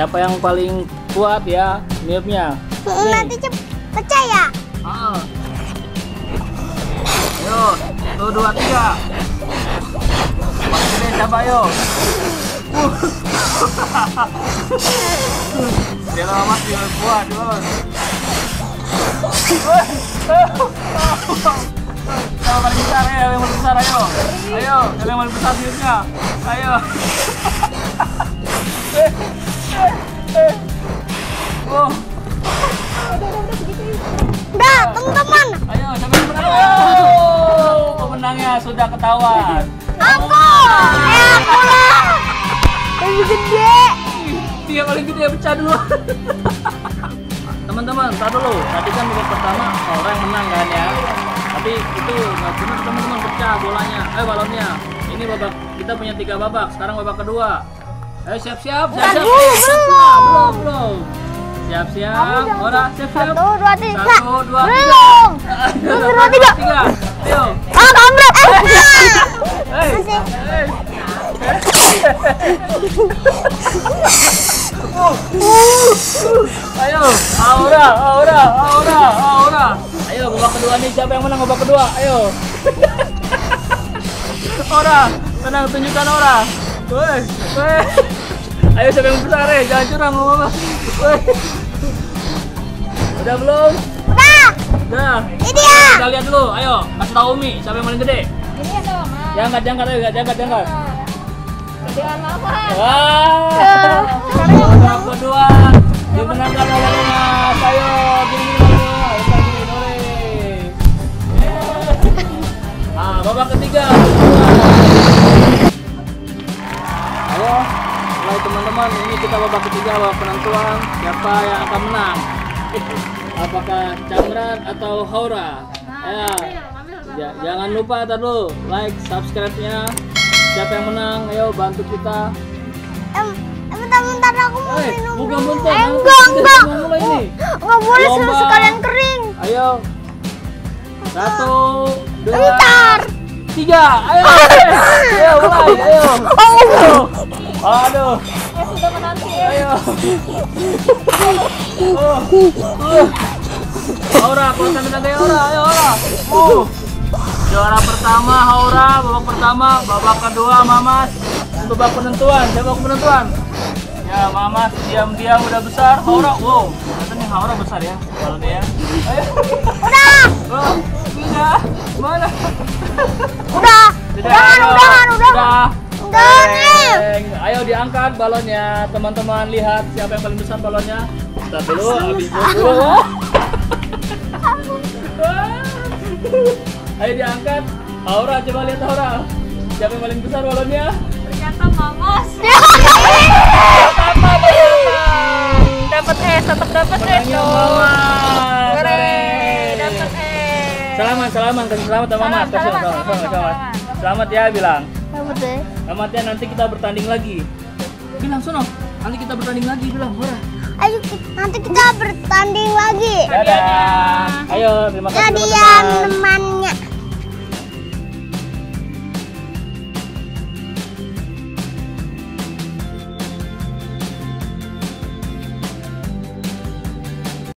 siapa yang paling kuat ya niupnya. Nanti pecah ya? Ah. Ayo, satu dua tiga. Siapa ayo? Uh. Dia lama sih kuat bos. Yang paling besar ya, yang paling besar ayo. Ayo, yang paling besar niupnya. Ayo. sudah ketahuan. Aku. Eh, aku lah. Lebih gede. Dia paling gede pecah dulu. Teman-teman, tar dulu. Tadi kan babak pertama orang yang menang kan ya. Tapi itu nggak benar teman-teman pecah bolanya. Eh balonnya. Ini babak kita punya tiga babak. Sekarang babak kedua. Ayo siap-siap. Siap-siap. Siap-siap. belum. Belum, belum. Siap-siap. Ora, siap-siap. Satu, dua, tiga. Satu, dua, tiga. Belum. Satu, dua, tiga. Ayo. Ah, Ayo, Aura, Aura, Aura, Aura. Ayo, babak kedua nih siapa yang menang babak kedua? Ayo. Aura, tenang tunjukkan Aura. Woi, woi. Ayo siapa yang besar ya? Jangan curang ngomong. Woi. Udah belum? Udah. Udah. Ini ya. Kita lihat dulu. Ayo, kasih tahu Umi siapa yang paling gede. Ini ya sama. Jangan, jangan, ayo, jangan, jangan. Gedean apa? Wah, babak kedua dimenangkan oleh Mas. Ayo, gini. Ah, babak ketiga. Ayo, mulai teman-teman. Ini kita babak ketiga, babak penentuan siapa yang akan menang. Apakah Chandran atau Haura? Ayo. Ja- jangan lupa tar dulu like, subscribe-nya. Siapa yang menang? Ayo bantu kita. Em, em, bentar-bentar aku mau Eh, minum bukan bentar, Eh, nanti enggak, enggak. ini. Enggak boleh Lomba. sekalian kering. Ayo. Satu, dua, Bentar. tiga. Ayo. Ayo mulai. Ayo. Ayo. Aduh. Eh sudah menanti ya. Ayo. Oh. Ya, Aura. Ayo. Oh. Juara pertama Aura, babak pertama, babak kedua Mamas. Babak penentuan, babak penentuan. Ya, Mamas diam-diam udah besar. Aura, wow. Ternyata nih Aura besar ya. Kalau dia. Ayo. Udah. Oh, tidak. Mana? Udah. Sudah, Udahan. Sudah. Udahan, nih. Teng. Ayo diangkat balonnya, teman-teman lihat siapa yang paling besar balonnya. Kita dulu, habis dulu. Ayo diangkat. Aura, coba lihat Aura. Siapa yang paling besar balonnya? Ternyata mamos. Ternyata? Dapat es, tetap dapat es dong. Mama. Keren, dapat es. Selamat, selamat, kasih selamat sama Mas. Selamat, Kasih selamat, selamat, selamat, selamat, selamat. Selamat ya bilang. Rambut deh. Selamat ya nanti kita bertanding lagi. Bilang sono, nanti kita bertanding lagi bilang. Ora. Ayo nanti kita bertanding lagi. Dadah. Ayo, terima kasih Jadi temannya